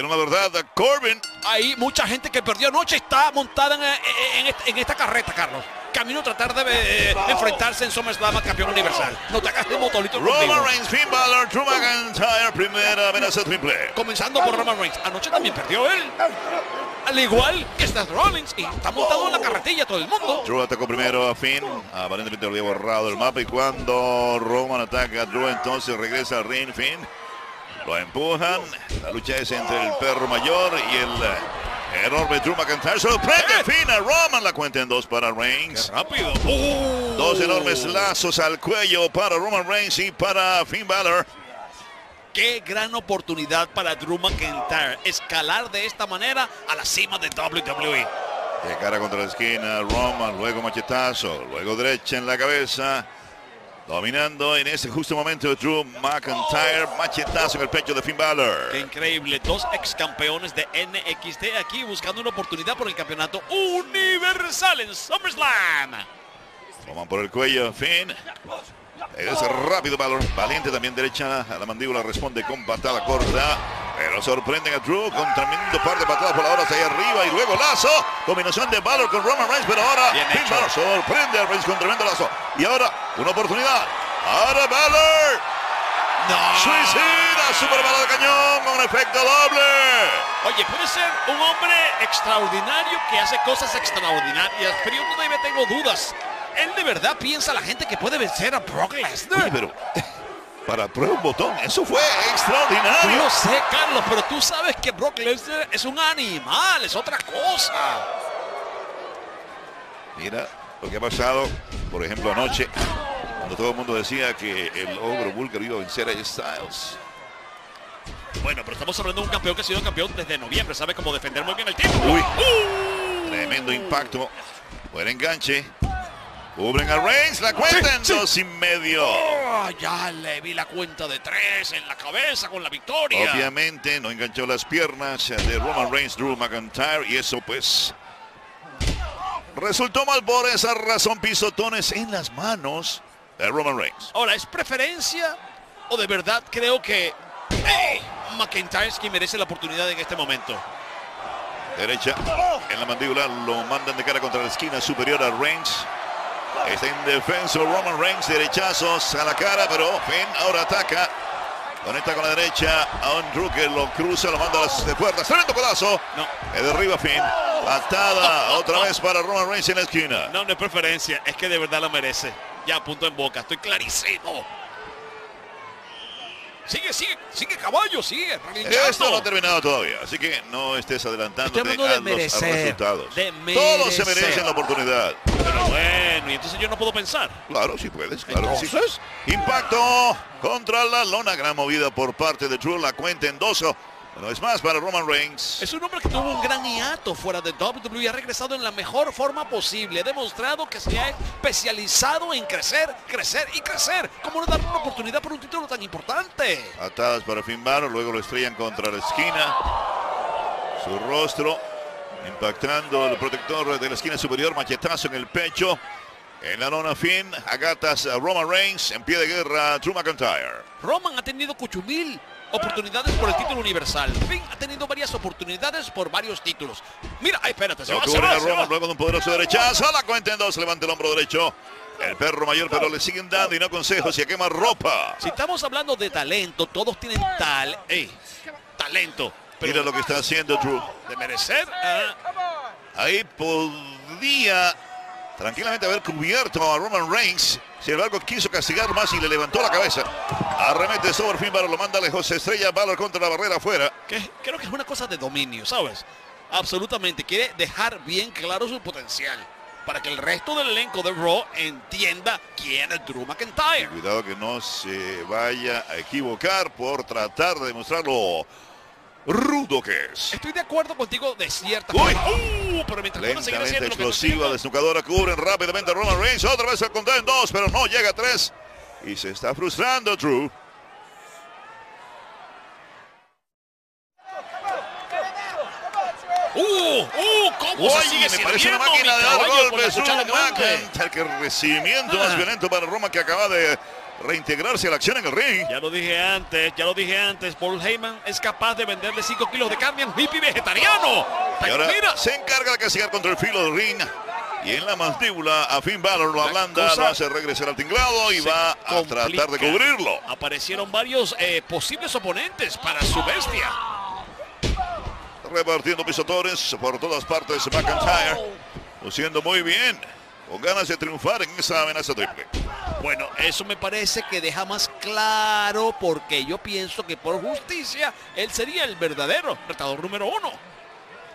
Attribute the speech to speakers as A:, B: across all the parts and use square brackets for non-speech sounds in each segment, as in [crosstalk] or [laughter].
A: dijeron la verdad a Corbin.
B: Ahí mucha gente que perdió anoche está montada en, en- en esta, carreta, Carlos. Camino a tratar de eh, enfrentarse en SummerSlam al campeón universal. No te hagas de motolito.
A: Roman Reigns, Finn Balor, Drew McIntyre, primera amenaza triple.
B: Comenzando por Roman Reigns. Anoche también perdió él. Al igual que Seth Rollins. Y está montado en la carretilla todo el mundo.
A: Drew atacó primero a Finn, aparentemente lo había borrado el mapa y cuando Roman ataca a Drew entonces regresa al ring Finn. Lo empujan, la lucha es entre el perro mayor y el eh, enorme Drew McIntyre. Sorprende Finn a Roman, la cuenta en dos para Reigns.
B: Rápido. Uh.
A: Dos enormes lazos al cuello para Roman Reigns y para Finn Balor.
B: Qué gran oportunidad para Drew McIntyre escalar de esta manera a la cima de WWE.
A: De cara contra la esquina, Roman, luego machetazo, luego derecha en la cabeza. Dominando en ese justo momento Drew McIntyre, machetazo en el pecho de Finn Balor.
B: Qué increíble. Dos ex campeones de NXT aquí buscando una oportunidad por el campeonato universal en SummerSlam.
A: Toman por el cuello, Finn. Es rápido Balor, valiente también derecha a la mandíbula, responde con patada corta. Pero sorprenden a Drew con tremendo par de patadas por ahora hacia ahí arriba y luego lazo. Combinación de Balor con Roman Reigns, pero ahora Finn. Balor sorprende a Reigns con tremendo lazo. Y ahora una oportunidad. Ahora Balor.
B: No.
A: Suicida, super de cañón con efecto doble.
B: Oye, puede ser un hombre extraordinario que hace cosas extraordinarias, pero yo todavía tengo dudas. Él de verdad piensa la gente que puede vencer a Brock Lesnar.
A: Oye, pero para prueba un botón, eso fue
B: Yo
A: extraordinario.
B: lo sé, Carlos, pero tú sabes que Brock Lesnar es un animal, es otra cosa.
A: Mira lo que ha pasado, por ejemplo, anoche, cuando todo el mundo decía que el ogro búlgaro iba a vencer a Styles.
B: Bueno, pero estamos hablando de un campeón que ha sido campeón desde noviembre, sabe cómo defender muy bien el título.
A: Uy.
B: ¡Uh!
A: Tremendo impacto. Buen enganche. Cubren a Reigns, la cuenta en
B: sí.
A: dos y medio.
B: Oh, ya le vi la cuenta de tres en la cabeza con la victoria.
A: Obviamente no enganchó las piernas de Roman Reigns, Drew McIntyre y eso pues resultó mal por esa razón pisotones en las manos de Roman Reigns.
B: Ahora, ¿es preferencia o de verdad creo que. McIntyre es quien merece la oportunidad en este momento?
A: Derecha en la mandíbula, lo mandan de cara contra la esquina superior a Reigns. Está indefenso Roman Reigns, derechazos a la cara, pero Finn ahora ataca. Conecta con la derecha a un que lo cruza, lo manda a las de puertas. Tremendo pedazo.
B: No.
A: Que derriba Finn. Atada otra vez para Roman Reigns en la esquina.
B: No, no es preferencia, es que de verdad lo merece. Ya, punto en boca, estoy clarísimo. Sigue, sigue, sigue caballo, sigue. relinchando.
A: Esto no ha terminado todavía, así que no estés adelantándote a
B: de
A: los, a los resultados.
B: de
A: Todos se merecen la oportunidad.
B: Pero bueno, entonces yo no puedo pensar.
A: Claro, sí puedes, claro. que sí.
B: Entonces,
A: Impacto contra la lona, gran movida por parte de Drew, la cuenta en dos. No es más para Roman Reigns.
B: es un hombre que tuvo un gran hiato fuera de WWE y ha regresado en la mejor forma posible. Ha demostrado que se ha especializado en crecer, crecer y crecer. ¿Cómo no darle una oportunidad por un título tan importante?
A: Atadas para Finn Balor, luego lo estrellan contra la esquina. Su rostro impactando el protector de la esquina superior, machetazo en el pecho. En la lona Finn, agatas a Roman Reigns, en pie de guerra Drew McIntyre.
B: Roman ha tenido cuchumil oportunidades por el título universal. Finn ha tenido varias oportunidades por varios títulos. Mira, ay, espérate, se va, se
A: cubren
B: va,
A: a
B: va.
A: Roman luego de un poderoso derechazo. La cuenta en dos, levanta el hombro derecho. El perro mayor, pero le siguen dando y no consejos y a quema ropa.
B: Si estamos hablando de talento, todos tienen tal, ey, talento. Pero
A: Mira lo que está haciendo Drew.
B: de merecer, ah,
A: Ahí podía tranquilamente haber cubierto a Roman Reigns. Sin embargo, quiso castigar más y le levantó la cabeza. Arremete sobre Finn Balor, lo manda lejos. Estrella Balor contra la barrera afuera.
B: que creo que es una cosa de dominio, ¿sabes? Absolutamente. Quiere dejar bien claro su potencial. Para que el resto del elenco de Raw entienda quién es Drew McIntyre.
A: Cuidado que no se vaya a equivocar por tratar de demostrar lo rudo que es.
B: Estoy de acuerdo contigo de cierta
A: Uy.
B: forma. Uh, pero mientras
A: Lentamente explosiva, desnucadora, cubren rápidamente a Roman Reigns. Otra vez al contar en dos, pero no llega a tres. Y se está frustrando Drew.
B: ¡Uh! ¡Uh! ¿Cómo se
A: Oye,
B: sigue
A: me parece una máquina de dar golpes. Un? McIntyre, que recibimiento
B: Ah.
A: más violento para Roma que acaba de reintegrarse a la acción en el ring.
B: Ya lo dije antes, ya lo dije antes. Paul Heyman es capaz de venderle 5 kilos de carne a un hippie vegetariano.
A: Y ahora
B: Mira,
A: se encarga de castigar contra el filo del ring. Y en la mandíbula a Finn Balor lo
B: La
A: ablanda, lo hace regresar al tinglado y va a tratar de cubrirlo.
B: Aparecieron varios eh, posibles oponentes para su bestia.
A: Repartiendo pisotones por todas partes McIntyre. Luciendo muy bien. Con ganas de triunfar en esa amenaza triple.
B: Bueno, eso me parece que deja más claro porque yo pienso que por justicia él sería el verdadero retador número uno.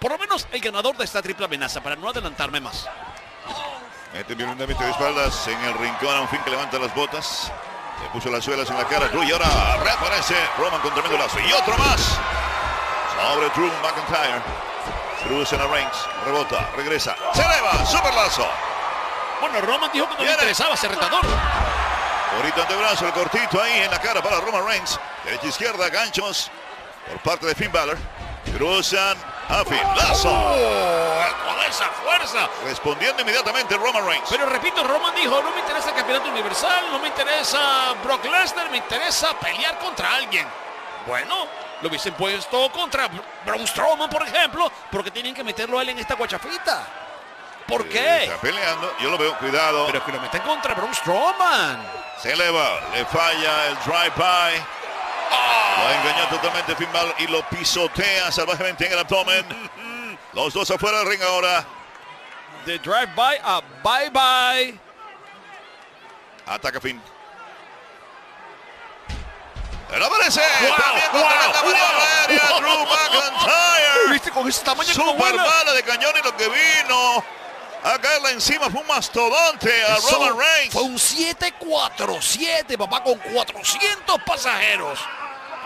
B: Por lo menos el ganador de esta triple amenaza, para no adelantarme más.
A: Mete violentamente de espaldas en el rincón a un fin que levanta las botas. Le puso las suelas en la cara Drew y ahora reaparece Roman con tremendo lazo. Y otro más. Sobre Drew McIntyre. Drew en la Reigns. Rebota, regresa. Se eleva. Super lazo.
B: Bueno, Roman dijo que no le interesaba ser retador.
A: Bonito antebrazo, el cortito ahí en la cara para Roman Reigns. Derecha izquierda, ganchos por parte de Finn Balor. Cruzan a Finn. Lazo.
B: Oh, con esa fuerza.
A: Respondiendo inmediatamente Roman Reigns.
B: Pero repito, Roman dijo, no me interesa el campeonato universal, no me interesa Brock Lesnar, me interesa pelear contra alguien. Bueno, lo hubiesen puesto contra Braun Strowman, por ejemplo, porque tienen que meterlo a él en esta guachafita. ¿Por
A: Eh,
B: qué?
A: Está peleando. Yo lo veo. Cuidado.
B: Pero que lo meten contra Braun Strowman.
A: Se eleva, le falla el drive-by. Lo engañó totalmente Finn Balor y lo pisotea salvajemente en el abdomen. Los dos afuera del ring ahora.
B: De drive-by a bye-bye.
A: Ataca Finn. Él aparece.
B: Wow,
A: También
B: wow,
A: tremenda
B: wow,
A: maniobra aérea,
B: wow.
A: Drew [laughs] McIntyre.
B: ¿Viste con ese tamaño
A: Super bala de cañón y lo que vino a caerle encima fue un mastodonte a
B: Eso
A: Roman Reigns.
B: Fue un 747, papá, con 400 pasajeros.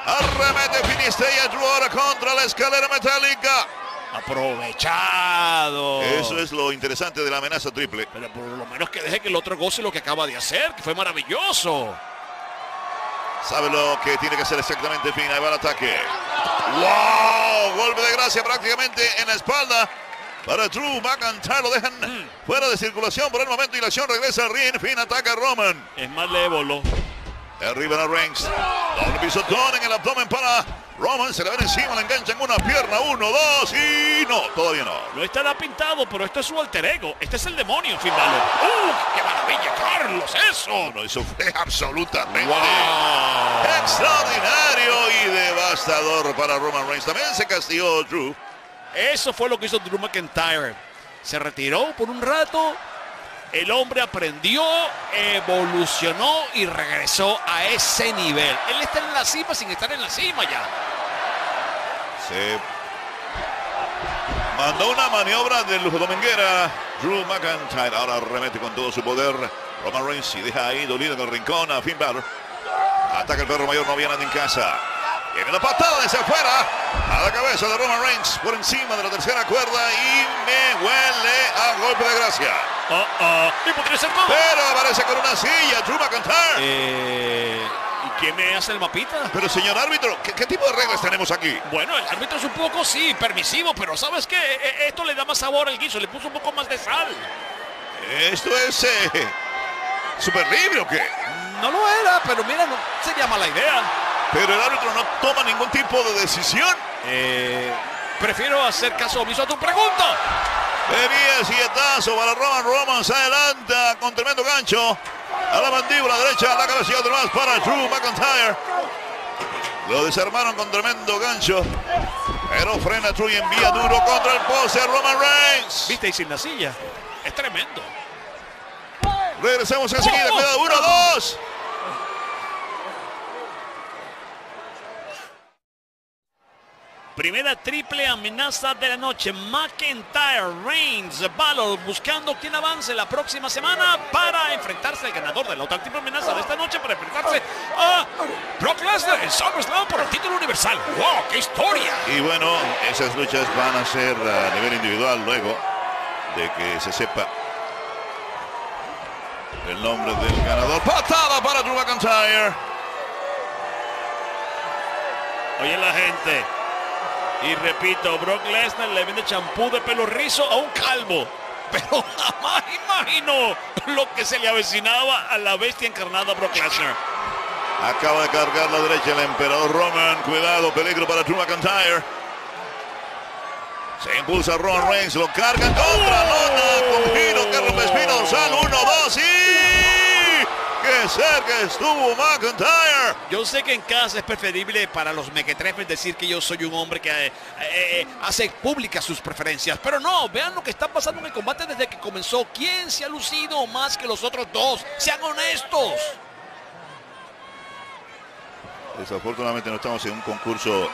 A: Arremete Finistella Drew ahora contra la escalera metálica.
B: Aprovechado.
A: Eso es lo interesante de la amenaza triple.
B: Pero por lo menos que deje que el otro goce lo que acaba de hacer, que fue maravilloso.
A: Sabe lo que tiene que hacer exactamente Finn. Ahí va el ataque. ¡Wow! Golpe de gracia prácticamente en la espalda. Para Drew McIntyre lo dejan fuera de circulación por el momento y la acción regresa al ring. Finn ataca a Roman.
B: Es más lévolo.
A: Arriba en Reigns. Doble pisotón en el abdomen para Roman. Se le ven encima, le enganchan una pierna. Uno, dos y no, todavía no.
B: No estará pintado, pero esto es su alter ego. Este es el demonio, Finn Balor. ¡Uh! ¡Qué maravilla, Carlos! ¡Eso!
A: No, eso fue absolutamente
B: ¡Wow!
A: extraordinario y devastador para Roman Reigns. También se castigó Drew.
B: Eso fue lo que hizo Drew McIntyre. Se retiró por un rato. El hombre aprendió, evolucionó y regresó a ese nivel. Él está en la cima sin estar en la cima ya.
A: Se mandó una maniobra de lujo dominguera. Drew McIntyre ahora remete con todo su poder. Roman Reigns y deja ahí dolido en el rincón a Finn Balor. Ataca el perro mayor, no había nadie en casa. Viene la patada desde afuera a la cabeza de Roman Reigns por encima de la tercera cuerda y me huele a golpe de gracia.
B: Oh. Y podría ser todo.
A: Pero aparece con una silla Drew McIntyre.
B: Eh, ¿Y quién me hace el mapita?
A: Pero señor árbitro, ¿qué, qué tipo de reglas tenemos aquí?
B: Bueno, el árbitro es un poco, sí, permisivo, pero ¿sabes qué? E- Esto le da más sabor al guiso, le puso un poco más de sal.
A: ¿Esto es eh, super libre o qué?
B: No lo era, pero mira, no sería mala idea.
A: Pero el árbitro no toma ningún tipo de decisión.
B: Eh, prefiero hacer caso omiso a tu pregunta.
A: Venía el silletazo para Roman. Roman se adelanta con tremendo gancho. A la mandíbula derecha, a la cabeza y otro más para Drew McIntyre. Lo desarmaron con tremendo gancho. Pero frena Drew y envía duro contra el poste Roman Reigns.
B: ¿Viste? Y sin la silla. Es tremendo.
A: Regresamos enseguida. Cuidado. Uno, dos.
B: Primera triple amenaza de la noche. McIntyre, Reigns, Balor buscando quien avance la próxima semana para enfrentarse al ganador de la otra triple amenaza de esta noche para enfrentarse a Brock Lesnar en SummerSlam por el título universal. ¡Wow! ¡Qué historia!
A: Y bueno, esas luchas van a ser a nivel individual luego de que se sepa el nombre del ganador. Patada para Drew McIntyre.
B: Oye la gente. Y repito, Brock Lesnar le vende champú de pelo rizo a un calvo. [laughs] pero jamás imaginó lo que se le avecinaba a la bestia encarnada Brock Lesnar.
A: Acaba de cargar la derecha el emperador Roman. Cuidado, peligro para Drew McIntyre. Se impulsa Roman Reigns, lo carga contra lona con giro que rompe espina dorsal. 1, 2 y... ¡Qué cerca estuvo McIntyre!
B: Yo sé que en casa es preferible para los mequetrefes decir que yo soy un hombre que eh, eh, hace públicas sus preferencias. Pero no, vean lo que está pasando en el combate desde que comenzó. ¿Quién se ha lucido más que los otros dos? Sean honestos.
A: Desafortunadamente no estamos en un concurso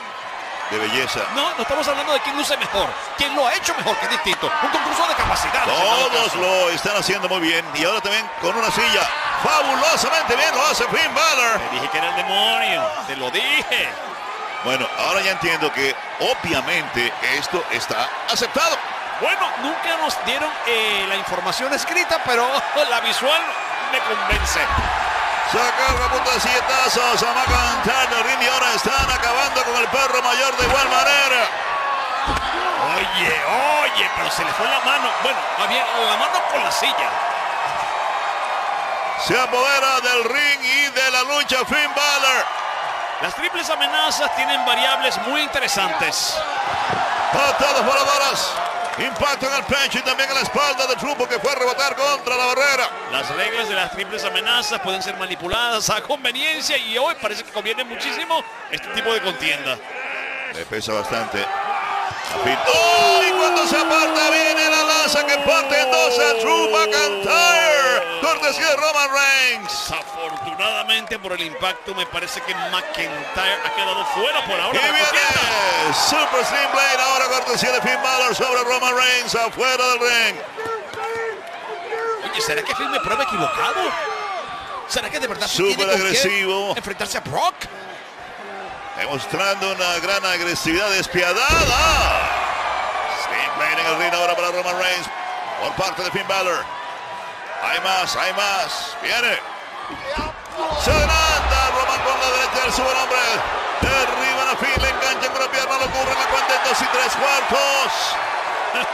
A: de belleza.
B: No, no estamos hablando de quién luce mejor. Quién lo ha hecho mejor, que es distinto. Un concurso de capacidad.
A: Todos lo están haciendo muy bien. Y ahora también con una silla. Fabulosamente bien lo hace Finn Balor.
B: Te dije que era el demonio. Te lo dije.
A: Bueno, ahora ya entiendo que obviamente esto está aceptado.
B: Bueno, nunca nos dieron eh, la información escrita, pero [laughs] la visual me convence.
A: Sacar la punta de sietazos a McIntyre ring y ahora están acabando con el perro mayor de igual manera.
B: Oye, oye, pero se le fue la mano. Bueno, más bien la mano con la silla.
A: Se apodera del ring y de la lucha Finn Balor.
B: Las triples amenazas tienen variables muy interesantes.
A: Patadas voladoras. Impacto en el pecho y también en la espalda de Trumpo que fue a rebotar contra la barrera.
B: Las reglas de las triples amenazas pueden ser manipuladas a conveniencia y hoy parece que conviene muchísimo este tipo de contienda.
A: Le pesa bastante. ¡Oh! Y cuando se aparta viene la lanza que parte en dos a Drew McIntyre. Cortesía de Roman Reigns.
B: Desafortunadamente por el impacto me parece que McIntyre ha quedado fuera por ahora.
A: Y viene Super Slim Blade ahora cortesía de Finn Balor sobre Roman Reigns afuera del ring.
B: Oye, ¿será que Finn me prueba equivocado? ¿Será que de verdad
A: Super agresivo.
B: enfrentarse a Brock?
A: Demostrando una gran agresividad despiadada. Slim Blade en el ring ahora para Roman Reigns por parte de Finn Balor. Hay más, hay más. Viene. Adelanta Roman con la derecha del superhombre. Derriban a Finn, le enganchan con la pierna, lo cubren la cuenta en dos y tres cuartos. [laughs]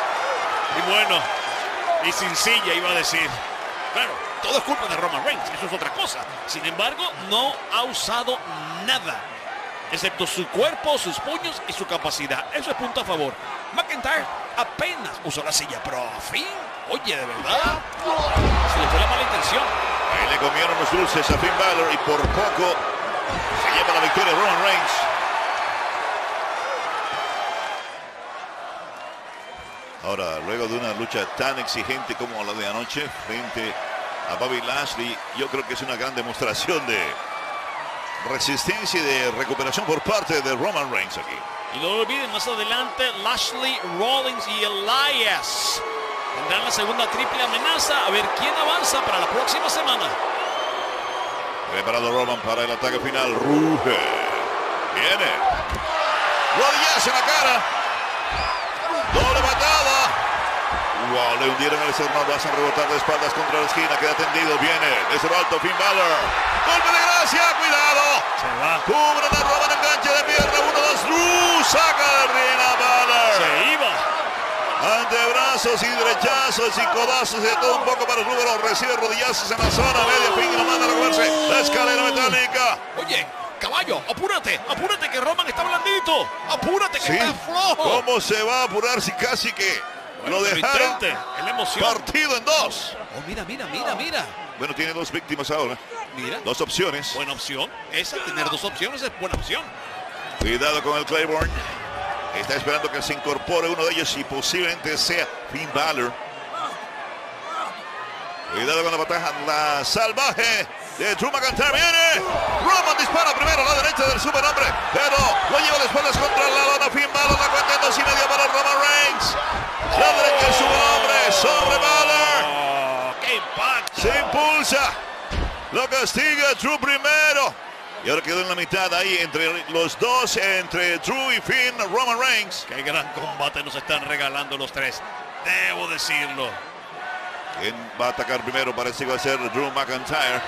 B: Y bueno, y sin silla iba a decir. Claro, todo es culpa de Roman Reigns, eso es otra cosa. Sin embargo, no ha usado nada, excepto su cuerpo, sus puños y su capacidad. Eso es punto a favor. McIntyre apenas usó la silla, pero a fin, oye, de verdad, se le fue la mala intención.
A: Ahí le comieron los dulces a Finn Balor y por poco se lleva la victoria Roman Reigns. Ahora, luego de una lucha tan exigente como la de anoche frente a Bobby Lashley, yo creo que es una gran demostración de resistencia y de recuperación por parte de Roman Reigns aquí.
B: Y no lo olviden, más adelante Lashley, Rollins y Elias tendrán la segunda triple amenaza. A ver quién avanza para la próxima semana.
A: Preparado Roman para el ataque final. Ruge. Viene. Rodillas en la cara. Doble patada. Wow, le hundieron el esternón. Lo hacen rebotar de espaldas contra la esquina. Queda tendido. Viene. Desde lo alto. Finn Balor. Golpe de gracia. Cuidado.
B: Se va.
A: Cubren a Roman. Enganche de pierna. Uno, dos. Drew saca del ring a Balor.
B: Se iba.
A: Antebrazos y derechazos y codazos de todo un poco para el número. Recibe rodillazos en la zona media. Finn lo manda a recogerse. La escalera metálica.
B: Oye, caballo, apúrate, apúrate que Roman está blandito. Apúrate que
A: Sí.
B: está flojo.
A: ¿Cómo se va a apurar si casi que lo
B: Pero
A: dejaron partido en dos?
B: Oh, mira, mira, mira, mira.
A: Bueno, tiene dos víctimas ahora.
B: Mira.
A: Dos opciones.
B: Buena opción. Esa, tener dos opciones es buena opción.
A: Cuidado con el Claiborne. Está esperando que se incorpore uno de ellos y posiblemente sea Finn Balor. Cuidado con la bataja, la salvaje de Drew McIntyre. Viene. Roman dispara primero a la derecha del superhombre, pero lo lleva de espaldas contra la lona. Finn Balor la cuenta en dos y medio para Roman Reigns. La derecha del superhombre sobre Balor.
B: Oh, ¡Qué impacto!
A: Se impulsa. Lo castiga Drew primero. Y ahora quedó en la mitad ahí entre los dos, entre Drew y Finn, Roman Reigns.
B: ¡Qué gran combate nos están regalando los tres! Debo decirlo.
A: ¿Quién va a atacar primero? Parece que va a ser Drew McIntyre.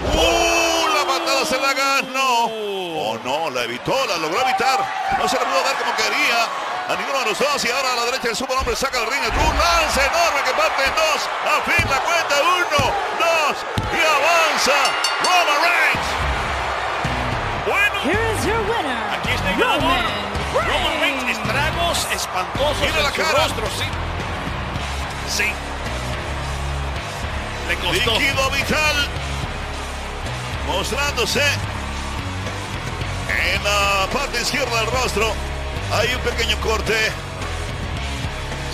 A: ¡Uh! La patada se la ganó.
B: Uh.
A: Oh no, la evitó, la logró evitar. No se la pudo dar como quería. a ninguno de los dos. Y ahora a la derecha el superhombre saca el ring. Un lance enorme que parte en dos. A fin la cuenta. Uno, dos. Y avanza
B: espantosos
A: Mira
B: en
A: la cara.
B: rostro, sí. Sí. Le costó.
A: Líquido vital. Mostrándose en la parte izquierda del rostro. Hay un pequeño corte.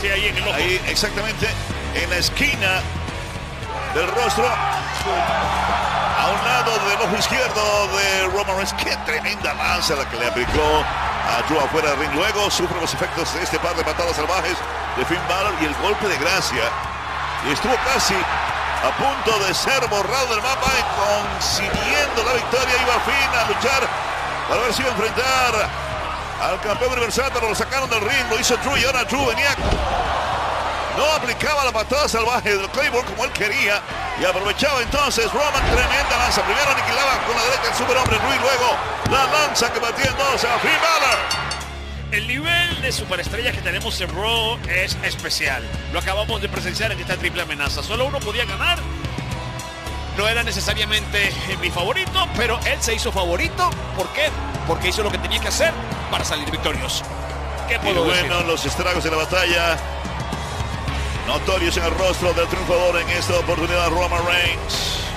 B: Sí, ahí en el ojo.
A: Ahí exactamente en la esquina del rostro. A un lado del ojo izquierdo de Roman Reigns. Qué tremenda lanza la que le aplicó a Drew afuera del ring. Luego sufre los efectos de este par de patadas salvajes de Finn Balor y el golpe de gracia. Y estuvo casi a punto de ser borrado del mapa y consiguiendo la victoria. Iba a fin a luchar para ver si iba a enfrentar al campeón universal, pero lo sacaron del ring. Lo hizo Drew y ahora Drew venía no aplicaba la patada salvaje del Claymore como él quería y aprovechaba entonces Roman tremenda lanza. Primero aniquilaba con la derecha el superhombre Rui, luego la lanza que batía entonces a Finn Balor.
B: El nivel de superestrellas que tenemos en Raw es especial. Lo acabamos de presenciar en esta triple amenaza. Solo uno podía ganar. No era necesariamente eh, mi favorito, pero él se hizo favorito. ¿Por qué? Porque hizo lo que tenía que hacer para salir victorioso. ¿Qué
A: Y
B: puedo
A: bueno,
B: decir?
A: los estragos de la batalla notorios en el rostro del triunfador en esta oportunidad Roman Reigns.